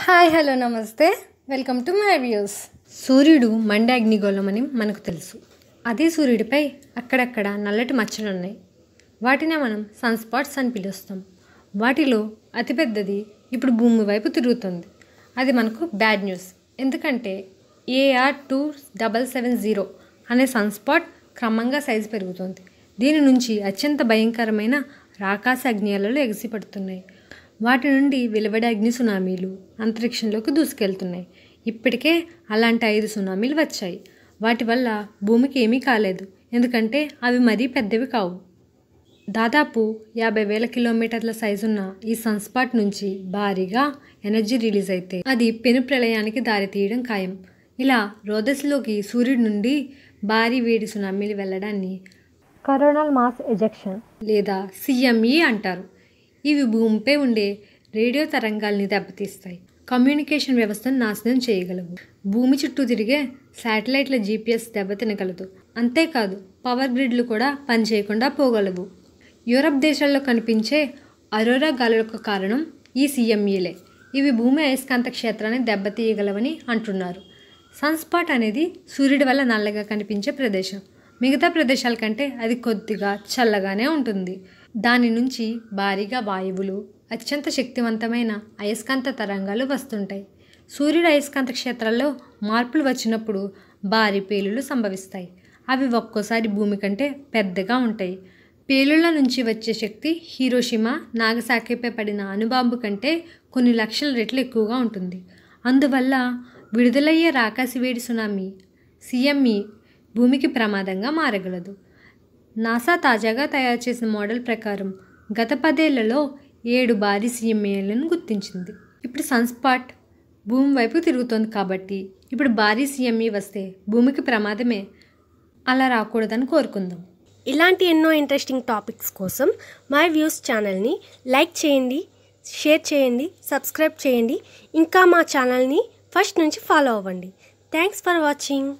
Hi hello నమస్తే. Welcome to my views. సూర్యుడు మండే అగ్నిగోళం అని మనకు తెలుసు. అదే సూర్యుడిపై అక్కడక్కడ నల్లటి మచ్చలు ఉన్నాయి. వాటినే మనం సన్ స్పాట్స్ అని పిలుస్తాం. వాటిలో అతిపెద్దది ఇప్పుడు భూమి వైపు తిరుగుతుంది. అది మనకు బ్యాడ్ న్యూస్. ఎందుకంటే AR two double seven zero అనే సన్ స్పాట్ క్రమంగా సైజు పెరుగుతుంది. దీని నుంచి అత్యంత భయంకరమైన రాకాశ అగ్నియాలలో ఎగిసిపడుతున్నాయి. వాటి నుండి వెలువడే అగ్ని సునామీలు అంతరిక్షంలోకి దూసుకెళ్తున్నాయి. ఇప్పటికే అలాంటి ఐదు సునామీలు వచ్చాయి. వాటి వల్ల భూమికి ఏమీ కాలేదు. ఎందుకంటే అవి మరీ పెద్దవి కావు. దాదాపు యాభై వేల కిలోమీటర్ల సైజున్న ఈ సన్స్పాట్ నుంచి భారీగా ఎనర్జీ రిలీజ్ అయితే అది పెను ప్రళయానికి దారితీయడం ఖాయం. ఇలా రోదస్లోకి సూర్యుడి నుండి భారీ వేడి సునామీలు వెళ్ళడాన్ని కరోనల్ మాస్ ఎజెక్షన్ లేదా సిఎంఈ అంటారు. ఇవి భూమిపై ఉండే రేడియో తరంగాల్ని దెబ్బతీస్తాయి. కమ్యూనికేషన్ వ్యవస్థను నాశనం చేయగలవు. భూమి చుట్టూ తిరిగే శాటిలైట్ల జీపీఎస్ దెబ్బతినగలదు అంతేకాదు పవర్ గ్రిడ్లు కూడా పనిచేయకుండా పోగలవు. యూరప్ దేశాల్లో కనిపించే అరోరా గాలులకు కారణం ఈ సీఎంఈలే. ఇవి భూమి అయస్కాంత క్షేత్రాన్ని దెబ్బతీయగలవని అంటున్నారు. సన్స్పాట్ అనేది సూర్యుడి వల్ల నల్లగా కనిపించే ప్రదేశం. మిగతా ప్రదేశాల కంటే అది కొద్దిగా చల్లగానే ఉంటుంది. దాని నుంచి భారీగా వాయువులు అత్యంత శక్తివంతమైన అయస్కాంత తరంగాలు వస్తుంటాయి. సూర్యుడు అయస్కాంత క్షేత్రాల్లో మార్పులు వచ్చినప్పుడు భారీ పేలులు సంభవిస్తాయి. అవి ఒక్కోసారి భూమి కంటే పెద్దగా ఉంటాయి. పేలుళ్ళ నుంచి వచ్చే శక్తి హీరోషిమా నాగసాకిపై పడిన అణుబాంబు కంటే కొన్ని లక్షల రెట్లు ఎక్కువగా ఉంటుంది. అందువల్ల విడుదలయ్యే రాకాసి వేడి సునామీ సిఎంఈ భూమికి ప్రమాదంగా మారగలదు. నాసా తాజాగా తయారు చేసిన మోడల్ ప్రకారం గత పదేళ్ళలో ఏడు భారీ సీఎంఏలను గుర్తించింది. ఇప్పుడు సన్స్పాట్ భూమి వైపు తిరుగుతోంది కాబట్టి ఇప్పుడు భారీ సీఎంఈ వస్తే భూమికి ప్రమాదమే అలా రాకూడదని కోరుకుందాం. ఇలాంటి ఎన్నో ఇంట్రెస్టింగ్ టాపిక్స్ కోసం మై వ్యూస్ ఛానల్ని లైక్ చేయండి షేర్ చేయండి సబ్స్క్రైబ్ చేయండి. ఇంకా మా ఛానల్ని ఫస్ట్ నుంచి ఫాలో అవ్వండి. Thanks for watching.